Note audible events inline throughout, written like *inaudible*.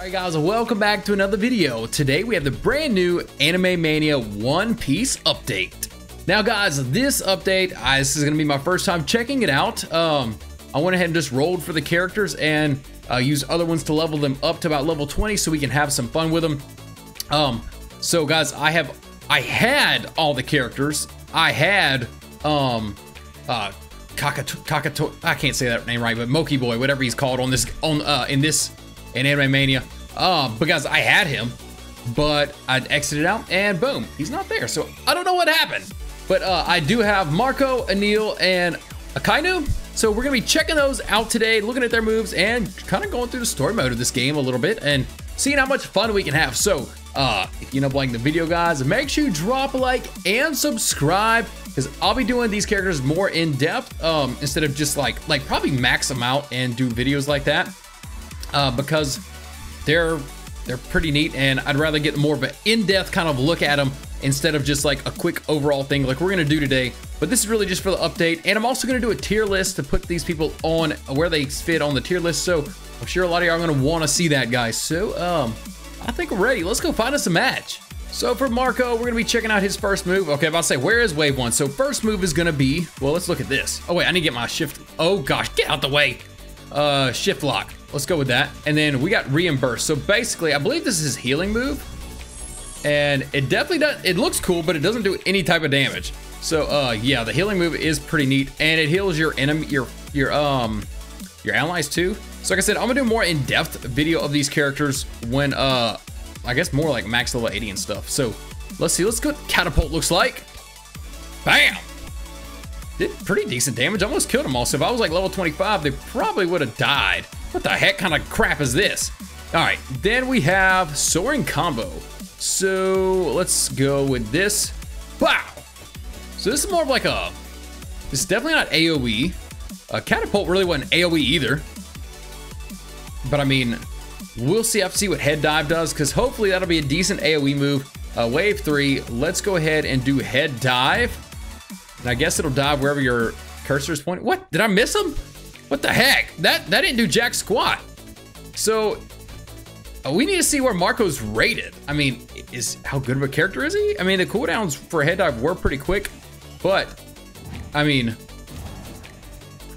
Alright guys, welcome back to another video. Today we have the brand new Anime Mania One Piece update. Now guys, this update, I, this is going to be my first time checking it out. Um, I went ahead and just rolled for the characters and uh, used other ones to level them up to about level 20 so we can have some fun with them. Um, so guys, I have, I had all the characters. I had, um, uh, Kakato, Kakato, I can't say that name right, but Moki Boy, whatever he's called on this, on, uh, in this, in Anime Mania, uh, because I had him, but I exited out and boom, he's not there. So I don't know what happened, but, uh, I do have Marco, Enel, and Akainu. So we're gonna be checking those out today, looking at their moves and kind of going through the story mode of this game a little bit and seeing how much fun we can have. So, uh, if you end up liking the video, guys, make sure you drop a like and subscribe because I'll be doing these characters more in depth um, instead of just like like probably max them out and do videos like that uh, because they're they're pretty neat and I'd rather get more of an in-depth kind of look at them instead of just like a quick overall thing like we're gonna do today. But this is really just for the update and I'm also gonna do a tier list to put these people on where they fit on the tier list. So I'm sure a lot of y'all are gonna wanna see that guys. So um, I think we're ready. Let's go find us a match. So for Marco, we're gonna be checking out his first move. Okay, I'm about to say, where is wave one? So first move is gonna be, well, let's look at this. Oh wait, I need to get my shift. Oh gosh, get out the way. Uh, shift lock. Let's go with that. And then we got reimbursed. So basically, I believe this is his healing move. And it definitely does, it looks cool, but it doesn't do any type of damage. So uh, yeah, the healing move is pretty neat. And it heals your enemy, your, your, um, your allies too. So like I said, I'm gonna do more in-depth video of these characters when, uh, I guess more like max level 80 and stuff. So let's see, let's what Catapult looks like. Bam! Did pretty decent damage, almost killed them all. So if I was like level 25, they probably would have died. What the heck kind of crap is this? All right, then we have Soaring Combo. So let's go with this. Wow! So this is more of like a, this is definitely not AoE. A Catapult really wasn't AoE either. But I mean, we'll see. Have to see what Head Dive does because hopefully that'll be a decent AoE move. Uh, wave three, let's go ahead and do Head Dive. And I guess it'll dive wherever your cursor is pointing. What? Did I miss him? What the heck? That that didn't do jack squat. So uh, we need to see where Marco's rated. I mean, is how good of a character is he? I mean, the cooldowns for Head Dive were pretty quick, but I mean,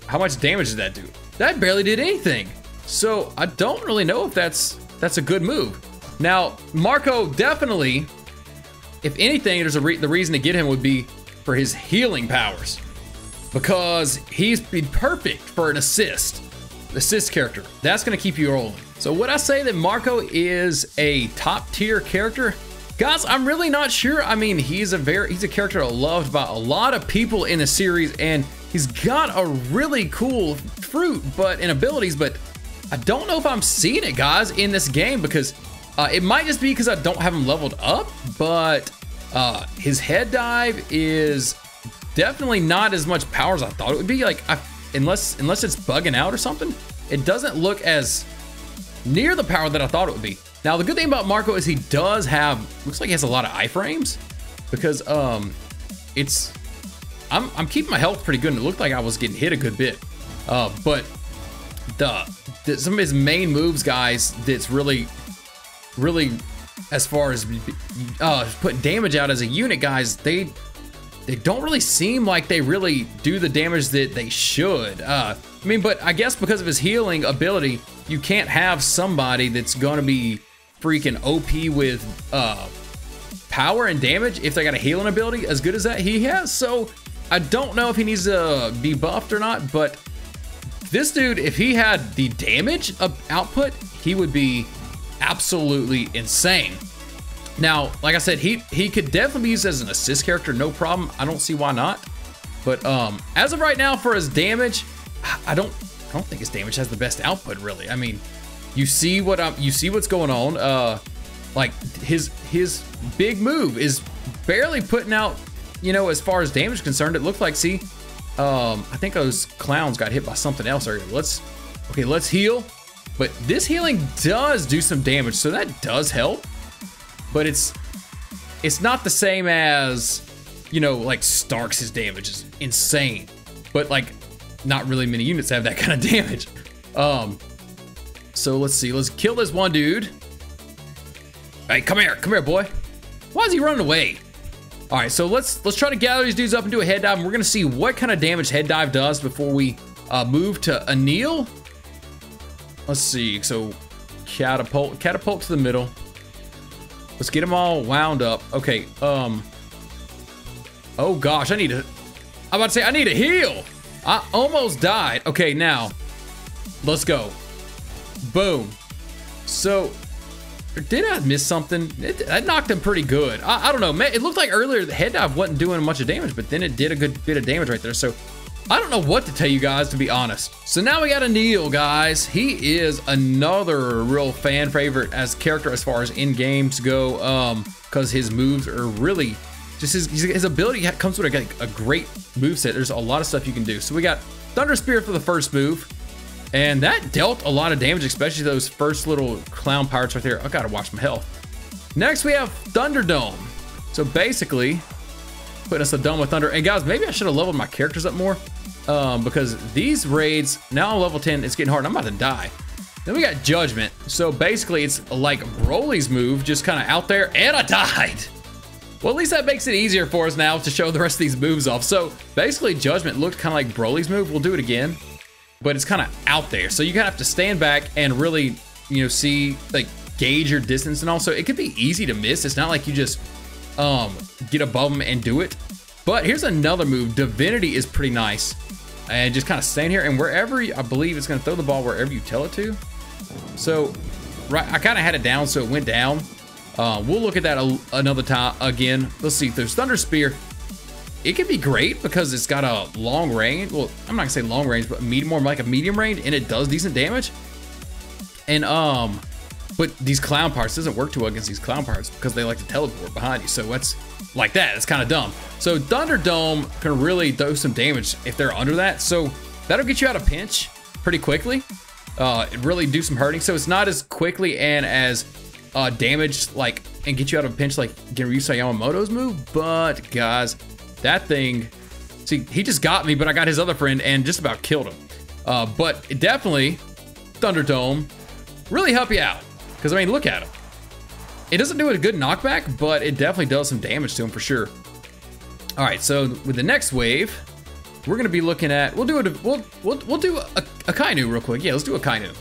how much damage did that do? That barely did anything. So I don't really know if that's that's a good move. Now, Marco definitely, if anything, there's a re the reason to get him would be for his healing powers. Because he's been perfect for an assist. Assist character. That's gonna keep you rolling. So would I say that Marco is a top tier character? Guys, I'm really not sure. I mean, he's a very he's a character loved by a lot of people in the series, and he's got a really cool fruit, but in abilities, but I don't know if I'm seeing it, guys, in this game because uh, it might just be because I don't have him leveled up, but uh, his head dive is definitely not as much power as I thought it would be. Like, I, unless unless it's bugging out or something, it doesn't look as near the power that I thought it would be. Now, the good thing about Marco is he does have, looks like he has a lot of iframes because um, it's, I'm, I'm keeping my health pretty good and it looked like I was getting hit a good bit. Uh, but the, the, some of his main moves, guys, that's really, really, as far as uh, putting damage out as a unit, guys, they, they don't really seem like they really do the damage that they should. Uh, I mean, but I guess because of his healing ability, you can't have somebody that's going to be freaking OP with uh, power and damage if they got a healing ability as good as that he has. So I don't know if he needs to be buffed or not, but this dude, if he had the damage output, he would be absolutely insane. Now, like I said, he he could definitely be used as an assist character, no problem. I don't see why not. But um, as of right now, for his damage, I don't I don't think his damage has the best output, really. I mean, you see what I'm, you see what's going on. Uh, like his his big move is barely putting out, you know, as far as damage concerned. It looked like, see, um, I think those clowns got hit by something else earlier. Let's, okay, let's heal. But this healing does do some damage, so that does help. But it's it's not the same as, you know, like Starks' damage is insane. But like not really many units have that *laughs* kind of damage. Um, So let's see. Let's kill this one dude. Hey, come here. Come here, boy. Why is he running away? All right, so let's let's try to gather these dudes up and do a head dive. And we're gonna see what kind of damage head dive does before we uh, move to Enel. Let's see. So catapult, catapult to the middle. Let's get them all wound up. Okay. Um. Oh gosh, I need to. I'm about to say I need a heal. I almost died. Okay, now let's go. Boom. So did I miss something? It, that knocked him pretty good. I, I don't know. It looked like earlier the head dive wasn't doing much of damage, but then it did a good bit of damage right there. So I don't know what to tell you guys, to be honest. So now we got Enel, guys. He is another real fan favorite as character as far as in games go, um, because his moves are really just his his ability comes with a, a great move set. There's a lot of stuff you can do. So we got Thunder Spear for the first move. And that dealt a lot of damage, especially those first little clown pirates right there. I gotta watch my health. Next, we have Thunderdome. So basically, putting us a dome with thunder. And guys, maybe I should have leveled my characters up more um, because these raids, now level 10, it's getting hard. I'm about to die. Then we got Judgment. So basically, it's like Broly's move, just kind of out there, and I died. Well, at least that makes it easier for us now to show the rest of these moves off. So basically, Judgment looked kind of like Broly's move. We'll do it again but it's kind of out there. So you kind of have to stand back and really, you know, see, like, gauge your distance. And also, it could be easy to miss. It's not like you just um, get above them and do it. But here's another move. Divinity is pretty nice. And just kind of stand here, and wherever, you, I believe it's going to throw the ball wherever you tell it to. So, right, I kind of had it down, so it went down. Uh, we'll look at that a, another time again. Let's see. There's Thunder Spear it can be great because it's got a long range. Well, I'm not gonna say long range, but medium, more like a medium range, and it does decent damage. And um, but these clown parts doesn't work too well against these clown parts because they like to teleport behind you. So it's like that. It's kind of dumb. So Thunderdome can really do some damage if they're under that. So that'll get you out of pinch pretty quickly. Uh, really do some hurting. So it's not as quickly and as uh, damaged like and get you out of pinch like Genryusai Yamamoto's move. But guys, that thing, see, he just got me, but I got his other friend and just about killed him. Uh, but it definitely, Thunderdome, really help you out. Because, I mean, look at him. It doesn't do a good knockback, but it definitely does some damage to him for sure. All right, so with the next wave, we're gonna be looking at, we'll do it, we'll, we'll, we'll do a, Akainu real quick. Yeah, let's do Akainu.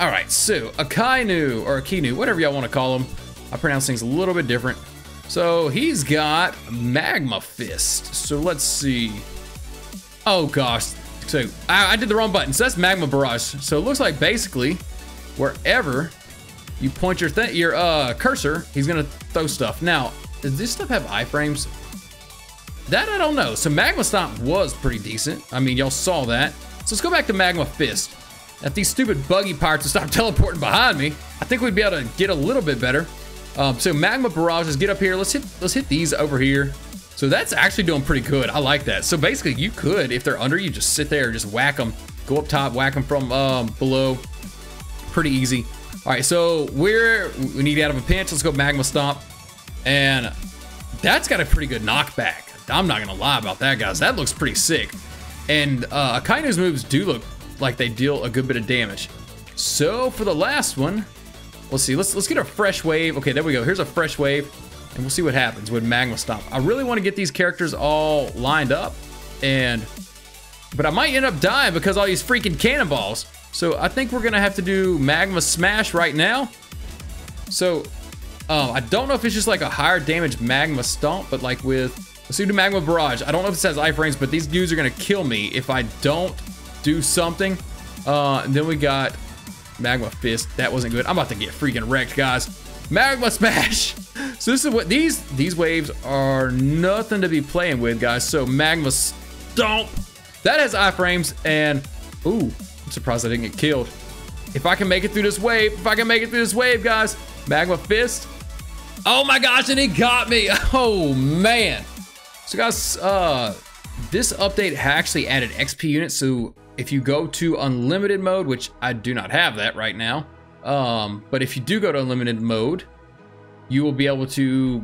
All right, so Akainu or a Kinu, whatever y'all wanna call them. I pronounce things a little bit different. So he's got Magma Fist. So let's see. Oh gosh. So I, I did the wrong button. So that's Magma Barrage. So it looks like basically wherever you point your your uh, cursor, he's gonna throw stuff. Now, does this stuff have iframes? That I don't know. So Magma Stomp was pretty decent. I mean, y'all saw that. So let's go back to Magma Fist. If these stupid buggy parts would stop *laughs* teleporting behind me, I think we'd be able to get a little bit better. Um, so magma barrages, get up here. Let's hit let's hit these over here. So that's actually doing pretty good. I like that. So basically, you could, if they're under you, just sit there, just whack them. Go up top, whack them from um, below. Pretty easy. All right, so we're we need out of a pinch. Let's go magma stomp, and that's got a pretty good knockback. I'm not gonna lie about that, guys. That looks pretty sick. And uh, Akainu's moves do look like they deal a good bit of damage. So for the last one, Let's see. Let's let's get a fresh wave. Okay, there we go. Here's a fresh wave, and we'll see what happens with Magma Stomp. I really want to get these characters all lined up, and but I might end up dying because all these freaking cannonballs. So I think we're gonna have to do Magma Smash right now. So um, I don't know if it's just like a higher damage Magma Stomp, but like with let's do Magma Barrage. I don't know if it says iframes, but these dudes are gonna kill me if I don't do something. Uh, then we got Magma Fist. That wasn't good. I'm about to get freaking wrecked, guys. Magma Smash. *laughs* So this is what these these waves are nothing to be playing with, guys. So Magma Stomp. That has iframes and ooh, surprised I didn't get killed. If I can make it through this wave, if I can make it through this wave, guys, Magma Fist. Oh my gosh, and he got me. *laughs* Oh man. So guys, uh, this update actually added XP units, so if you go to unlimited mode, which I do not have that right now, um, but if you do go to unlimited mode, you will be able to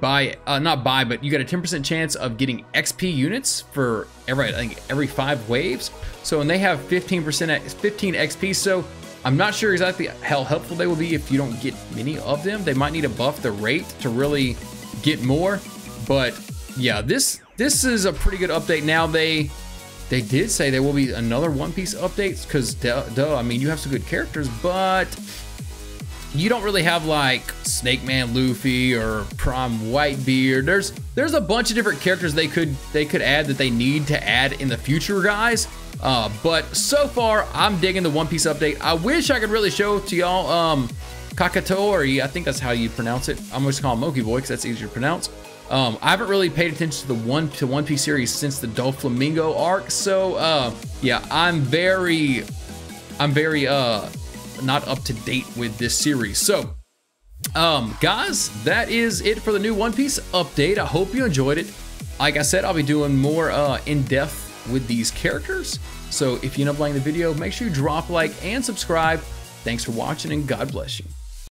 buy, uh, not buy, but you get a 10% chance of getting XP units for every, I think every five waves. So, and they have 15%, 15 XP. So I'm not sure exactly how helpful they will be if you don't get many of them. They might need to buff the rate to really get more. But yeah, this this is a pretty good update. Now they they did say there will be another One Piece updates because duh, duh, I mean you have some good characters, but you don't really have like Snake Man Luffy or Prime Whitebeard. There's there's a bunch of different characters they could they could add that they need to add in the future, guys. Uh, but so far, I'm digging the One Piece update. I wish I could really show to y'all um, Kakato, or I think that's how you pronounce it. I'm just calling Monkey Boy because that's easier to pronounce. Um, I haven't really paid attention to the one to One Piece series since the Doflamingo arc, so uh, yeah, I'm very, I'm very uh, not up to date with this series. So, um, guys, that is it for the new One Piece update. I hope you enjoyed it. Like I said, I'll be doing more uh, in depth with these characters. So if you end up liking the video, make sure you drop like and subscribe. Thanks for watching and God bless you.